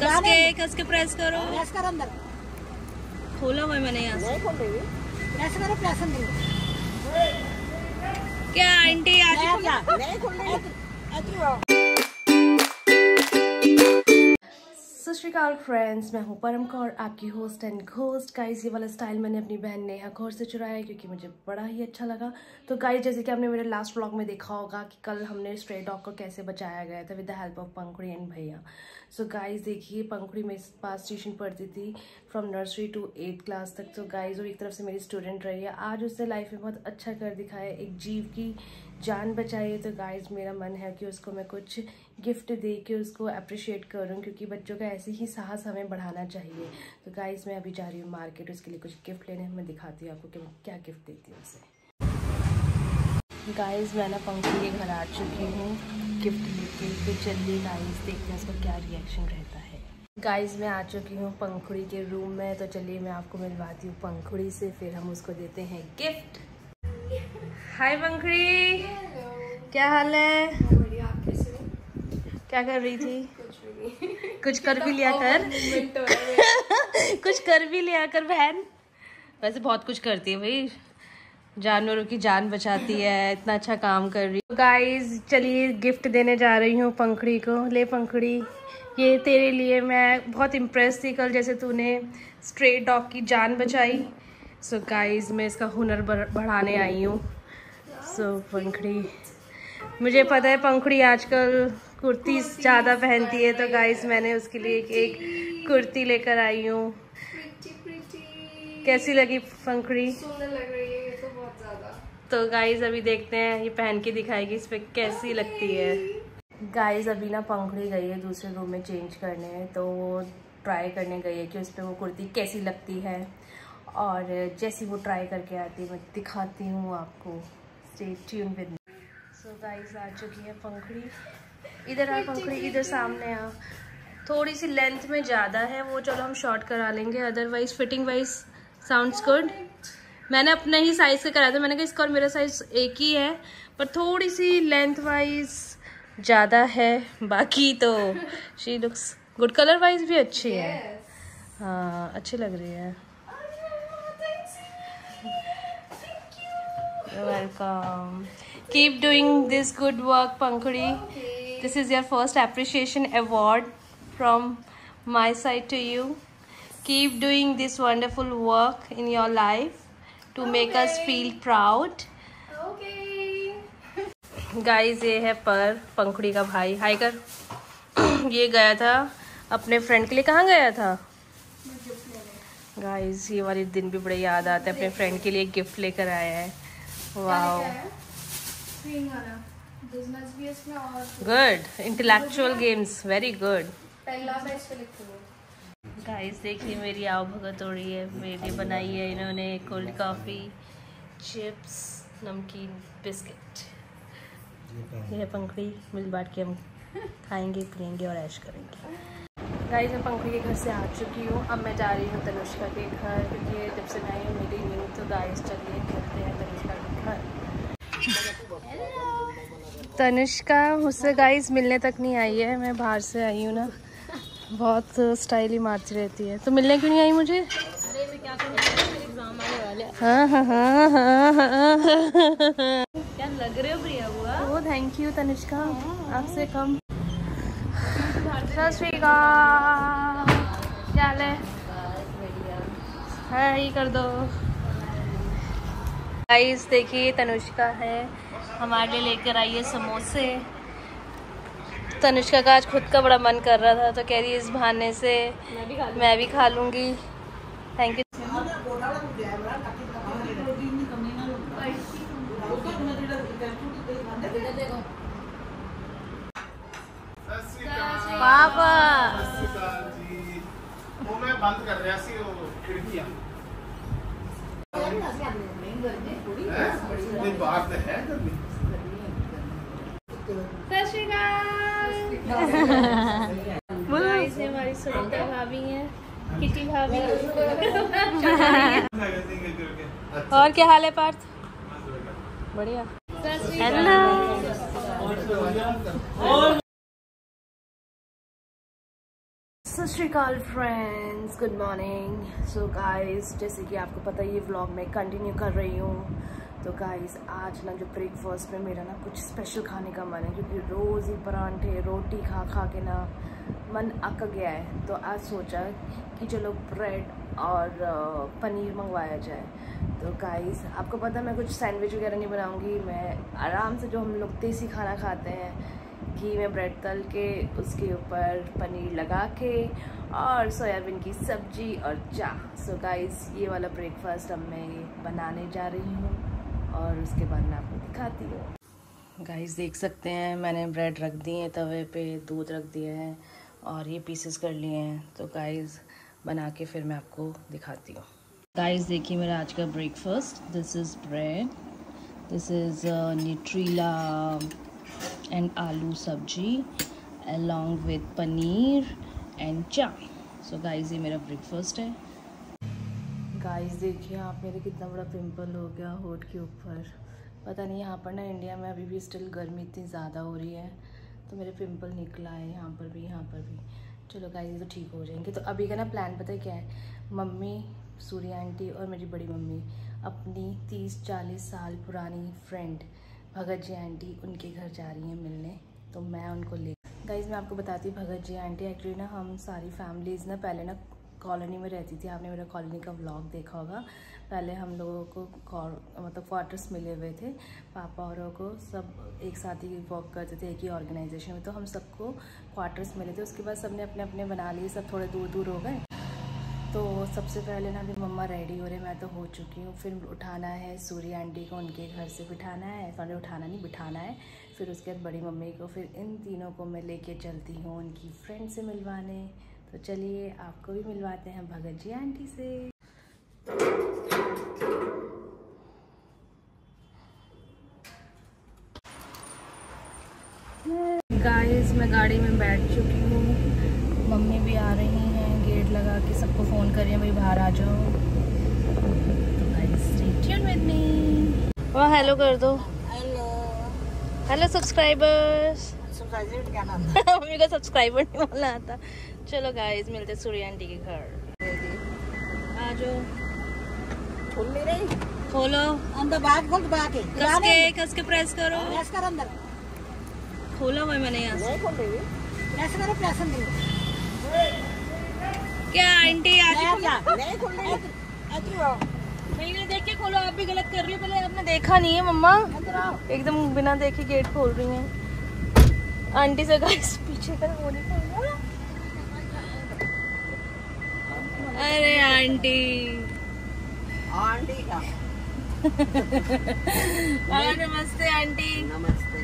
कस के कस के प्रेस करो? प्रेस कर अंदर। खोला हुआ है मैंने यहाँ से। प्रेस करो प्रेस अंदर। क्या आंटी आज नहीं खुल रही सत श्रीकाल फ्रेंड्स मैं हूँ परम कौर, आपकी होस्ट एंड घोस्ट गाइस ये वाला स्टाइल मैंने अपनी बहन नेहा कौर से चुराया क्योंकि मुझे बड़ा ही अच्छा लगा। तो गाइस जैसे कि आपने मेरे लास्ट व्लॉग में देखा होगा कि कल हमने स्ट्रे डॉग को कैसे बचाया गया था with the help of Pankhudi and भैया सो गाइस देखिए पंखुड़ी मेरे पास ट्यूशन पढ़ती थी from nursery to eight class तक। तो गाइज़ वो एक तरफ़ से मेरी स्टूडेंट रही है। आज उसने लाइफ में बहुत अच्छा कर दिखाया एक जीव की जान बचाई है। तो गाइज़ मेरा मन है कि उसको मैं कुछ गिफ्ट दे के उसको अप्रिशिएट करूँ क्योंकि बच्चों का ऐसे ही साहस हमें बढ़ाना चाहिए। तो गाइस मैं अभी जा रही हूँ मार्केट उसके लिए कुछ गिफ्ट लेने मैं दिखाती हूँ आपको कि मैं क्या गिफ्ट देती हूँ उसे। गाइस मैं ना पंखी के घर आ चुकी हूँ गिफ्ट लेके। तो चलिए गाइस देखते हैं उसका क्या रिएक्शन रहता है। गाइस मैं आ चुकी हूँ पंखुड़ी के रूम में। तो चलिए मैं आपको मिलवाती हूँ पंखुड़ी से फिर हम उसको देते हैं गिफ्ट हाय पंखुड़ी। क्या हाल है? क्या कर रही थी? कुछ कर भी लिया कर। कुछ कर भी लिया कर बहन। वैसे बहुत कुछ करती है भाई। जानवरों की जान बचाती है इतना अच्छा काम कर रही है। गाइस चलिए गिफ्ट देने जा रही हूँ पंखड़ी को। ले पंखड़ी। ये तेरे लिए मैं बहुत इम्प्रेस थी कल जैसे तूने स्ट्रेट डॉग की जान बचाई। सो so गाइस मैं इसका हुनर बढ़ाने आई हूँ। सो so, पंखड़ी। मुझे पता है पंखड़ी आजकल कुर्ती ज़्यादा पहनती है तो गाइस मैंने उसके लिए एक, एक कुर्ती लेकर आई हूँ। कैसी लगी पंखड़ी लग रही है ये तो बहुत ज़्यादा। तो गाइस अभी देखते हैं ये पहन के दिखाएगी इस पर कैसी लगती है। गाइस अभी ना पंखड़ी गई है दूसरे रूम में चेंज करने तो वो ट्राई करने गई है कि उस पर वो कुर्ती कैसी लगती है। और जैसी वो ट्राई करके आती है मैं दिखाती हूँ आपको। Stay tuned with so guys आ चुकी है पंखड़ी। इधर आ पंखड़ी इधर सामने आ थोड़ी सी लेंथ में ज़्यादा है वो चलो हम शॉर्ट करा लेंगे। Otherwise fitting wise sounds good मैंने अपने ही साइज़ का कराया था। मैंने कहा इसका और मेरा साइज़ एक ही है पर थोड़ी सी लेंथ वाइज ज़्यादा है। बाकी तो she looks good colour wise भी अच्छी है। हाँ अच्छी लग रही है। Welcome keep doing this good work Pankhadi. This is your first appreciation award from my side to you keep doing this wonderful work in your life to okay. make us feel proud guys ये है पर पंखुड़ी का भाई हाय कर ये गया था अपने फ्रेंड के लिए कहाँ गया था गाइस ये वाले दिन भी बड़े याद आते हैं अपने फ्रेंड के लिए गिफ्ट लेकर आया है वाह good intellectual games very good guys देखिए मेरी आओ भगत हो रही है मेरी बनाई है। इन्होंने कोल्ड कॉफ़ी चिप्स नमकीन बिस्किट। ये पंखड़ी मिल बांट के हम खाएँगे पियेंगे और ऐश करेंगे। गाइस मैं पंखड़ी के घर से आ चुकी हूँ। अब मैं जा रही हूँ तनुष्का के घर क्योंकि जब से मैं मेरी नहीं तो गाइस चलिए चलते हैं तनुष्का के घर। तनिष्का मुझसे गाइस मिलने तक नहीं आई है मैं बाहर से आई हूँ ना। बहुत स्टाइल ही मारती रहती है। तो मिलने क्यों नहीं आई मुझे? हाँ हाँ हाँ हाँ हाँ क्या लग रहे हो प्रिया बुआ? Oh thank you Tanishka. आपसे कम। सत श्रीकाल क्या हाल है? हाय कर दो। गाइस देखिए तनुष्का है। हमारे लिए लेकर आई है समोसे। तनुष्का का आज खुद का बड़ा मन कर रहा था तो कह रही इस बहाने से मैं भी खा लूँगी। थैंक यू पापा वो मैं बंद कर रहा सी वो खिड़कियाँ बाहर है तो सत श्रीकाल हमारी सुनीता भाभी हैं किटी भाभी। और क्या हाल है पार्थ? बढ़िया। हेलो सत श्रीकाल friends good morning so guys जैसे कि आपको पता है ये व्लॉग मैं कंटिन्यू कर रही हूँ। तो गाइस आज ना जो ब्रेकफास्ट में मेरा ना कुछ स्पेशल खाने का मन है, क्योंकि रोज़ ही परांठे, रोटी खा खा के ना मन अक गया है। तो आज सोचा कि चलो ब्रेड और पनीर मंगवाया जाए। तो गाइस आपको पता मैं कुछ सैंडविच वगैरह नहीं बनाऊँगी। मैं आराम से जो हम लोग देसी खाना खाते हैं घी में ब्रेड तल के उसके ऊपर पनीर लगा के और सोयाबीन की सब्ज़ी और चाह। सो गाइस ये वाला ब्रेकफास्ट अब मैं बनाने जा रही हूँ। और उसके बाद मैं आपको दिखाती हूँ। गाइस देख सकते हैं, मैंने ब्रेड रख दिए हैं, तवे पे दूध रख दिया है और ये पीसेस कर लिए हैं। तो गाइस बना के फिर मैं आपको दिखाती हूँ। गाइस देखिए मेरा आज का breakfast this is bread this is Nutrela and आलू सब्ज़ी along with पनीर एंड चा सो गाइस ये मेरा ब्रेकफास्ट है। गाइस देखिए आप मेरे कितना बड़ा पिंपल हो गया होठ के ऊपर। पता नहीं, यहाँ पर ना इंडिया में अभी भी स्टिल गर्मी इतनी ज़्यादा हो रही है तो मेरे पिंपल निकला है यहाँ पर भी, यहाँ पर भी। चलो गाइस ये तो ठीक हो जाएँगे। तो अभी का ना प्लान पता है क्या है? मम्मी, सूर्य आंटी और मेरी बड़ी मम्मी, अपनी तीस चालीस साल पुरानी फ्रेंड भगत जी आंटी, उनके घर जा रही हैं मिलने। तो मैं उनको ले गाइज़ मैं आपको बताती भगत जी आंटी एक्चुअली ना हम सारी फैमिलीज़ ना पहले ना कॉलोनी में रहती थी। आपने मेरा कॉलोनी का व्लॉग देखा होगा। पहले हम लोगों को मतलब क्वार्टर्स मिले हुए थे। पापा और को सब एक साथ ही वर्क करते थे, एक ही ऑर्गेनाइजेशन में। तो हम सबको क्वार्टर्स मिले थे। उसके बाद सबने अपने अपने बना लिए। सब थोड़े दूर दूर हो गए। तो सबसे पहले ना अभी मम्मा रेडी हो रहे मैं तो हो चुकी हूँ। फिर उठाना है सूर्य आंटी को उनके घर से बिठाना है। सॉरी उठाना नहीं, बिठाना है। फिर उसके बाद बड़ी मम्मी को फिर इन तीनों को मैं लेके चलती हूँ उनकी फ्रेंड से मिलवाने। तो चलिए आपको भी मिलवाते हैं भगत जी आंटी से। गाइस मैं गाड़ी में बैठ चुकी हूँ। मम्मी भी आ रही हैं गेट लगा के सबको फ़ोन कर रही हैं भाई बाहर आ जाओ। तो गाइस ट्यून विद मी वाह हेलो कर दो। हेलो हेलो सब्सक्राइबर्स सब्सक्राइबर क्या नाम है मम्मी को सब्सक्राइबर नहीं बोलना आता। चलो गाइस मिलते सूर्य आंटी के घर। आ जाओ। खुल नहीं रही खोलो। अंदर बाग खोल बाग के। कस के कस के प्रेस करो। प्रेस कर अंदर। खोला हुआ मैंने यहाँ से। खोल रही। प्रेस करो प्रेस अंदर क्या आंटी आज ही नहीं खोल रही। मैंने देख के खोलो आप भी गलत कर रही हो। पहले आपने देखा नहीं है मम्मा। एकदम बिना देखे गेट खोल रही हैं। आंटी से गाइस पीछे का वो नहीं अरे आंटी। आंटी का। नमस्ते आंटी। नमस्ते।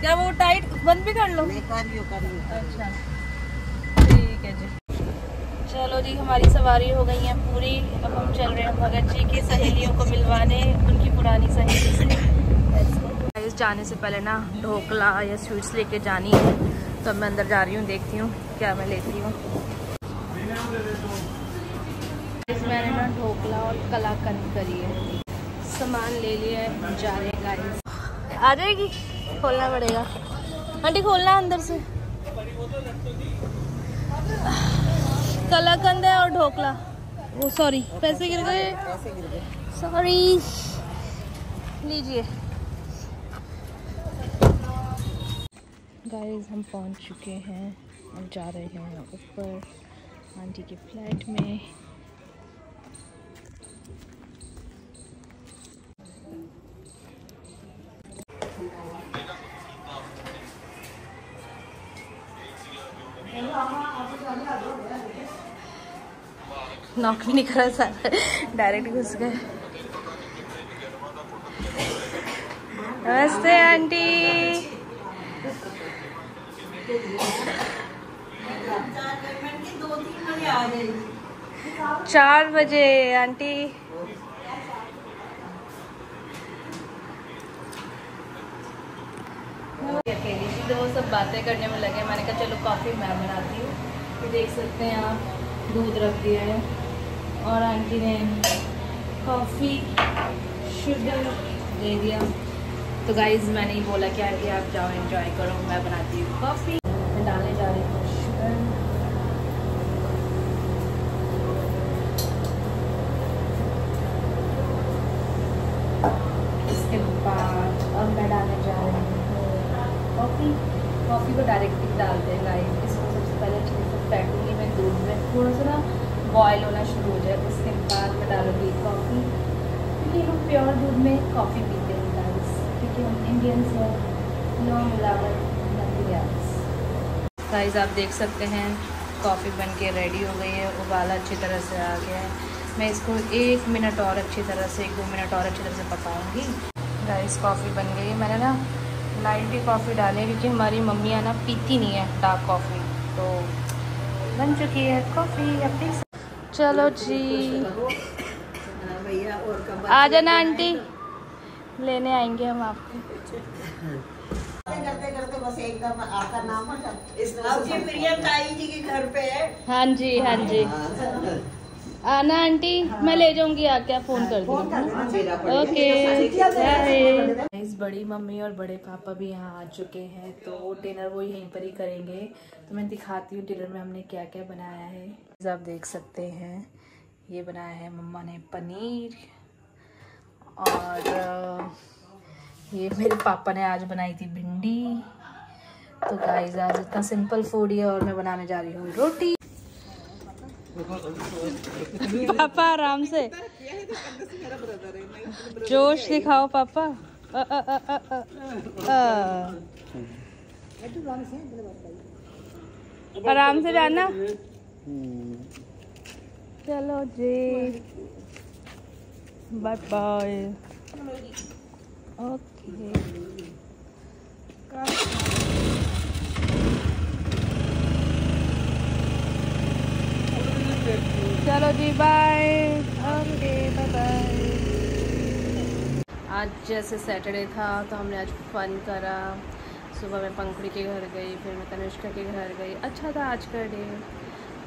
क्या वो टाइट बंद भी कर लो? मैं कर रही हूँ कर रही हूँ। अच्छा। ठीक है जी। चलो जी हमारी सवारी हो गई है पूरी। अब हम चल रहे हैं भगत जी की सहेलियों को मिलवाने उनकी पुरानी सहेली से। जाने से पहले ना ढोकला या स्वीट्स लेके जानी है। तो मैं अंदर जा रही हूँ देखती हूँ क्या मैं लेती हूँ। कलाकंद करी है सामान ले लिया है जा रहे हैं गाइस आ जाएगी, खोलना पड़ेगा। आंटी, खोलना अंदर से। कलाकंद है और ढोकला। वो सॉरी पैसे गिर गए। सॉरी लीजिए। गाइस हम पहुँच चुके हैं। और जा रहे हैं ऊपर, आंटी के फ्लैट में। नॉक भी नहीं करा सर डायरेक्ट घुस गए। नमस्ते, आंटी। चार बजे, आंटी। तो वो सब बातें करने में लगे, मैंने कहा, चलो कॉफ़ी मैं बनाती हूँ। देख सकते हैं आप, दूध रख दिया है। और आंटी ने कॉफ़ी, शुगर दे दिया। तो गाइज़ मैंने ही बोला कि आंटी, आप जाओ एंजॉय करो, मैं बनाती हूँ कॉफ़ी। मैं डालने जा रही हूँ शुगर। इसके बाद अब मैं डालने जा रही हूँ कॉफ़ी। कॉफ़ी को डायरेक्टली डालते हैं गाइज़ इसको सबसे पहले अच्छे से फेंकूँगी मैं दूध में थोड़ा सा ना बॉयल होना शुरू हो जाए उसके बाद मैं डालूँगी कॉफ़ी क्योंकि हम प्योर दूध में कॉफ़ी पीते हैं गाइस क्योंकि हम इंडियंस हैं नो मिलावट गाइस आप देख सकते हैं कॉफ़ी बन के रेडी हो गई है, उबाला अच्छी तरह से आ गया है। मैं इसको एक मिनट और अच्छी तरह से, एक दो मिनट और अच्छी तरह से पकाऊँगी। गाइस कॉफ़ी बन गई मैंने ना लाइट ही कॉफ़ी डाली क्योंकि हमारी मम्मियाँ ना पीती नहीं है डार्क कॉफ़ी तो बन चुकी है कॉफ़ी सक- चलो जी। भैया आ जाना आंटी। लेने आएँगे हम आपको। करते करते बस एकदम आपका नाम प्रियंका जी के घर पे। है हाँ जी। हाँ। जी आना आंटी हाँ। मैं ले जाऊँगी आके आप फ़ोन कर दूँगी ओके इस बड़ी मम्मी और बड़े पापा भी यहाँ आ चुके हैं तो डिनर वो यहीं पर ही करेंगे। तो मैं दिखाती हूँ डिनर में हमने क्या क्या बनाया है। आप देख सकते हैं ये बनाया है मम्मा ने पनीर और ये मेरे पापा ने आज बनाई थी भिंडी। तो गाइस आज इतना सिंपल फ़ूड ही है और मैं बनाने जा रही हूँ रोटी। पापा आराम से। जोश दिखाओ पापा। आराम से जाना। चलो जी। बाय बाय ओके चलो जी बाय ओके बाय बाय आज जैसे सैटरडे था तो हमने आज फन करा. सुबह मैं पंखुड़ी के घर गई, फिर मैं तनुष्का के घर गई. अच्छा था आज का डे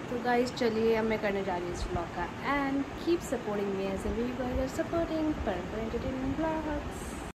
तो गाइस चलिए, अब मैं करने जा रही हूँ इस ब्लॉग का. And keep supporting me as a we supporting पर एंटरटेनमेंट ब्लॉग्स